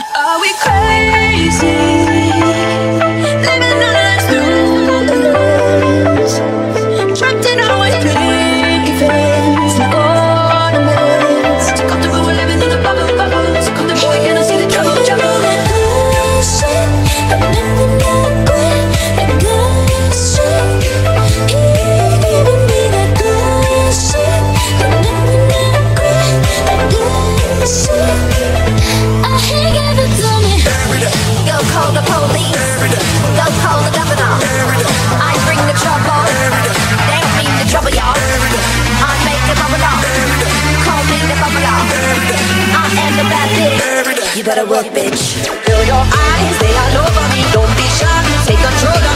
Are we crazy? Living our police. I bring the trouble. They the trouble, y'all. I the. I am the bad bitch. You better work, bitch. Fill your eyes, they all over me. Don't be shy. Take control